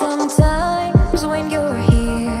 Sometimes when you're here,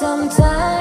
Sometimes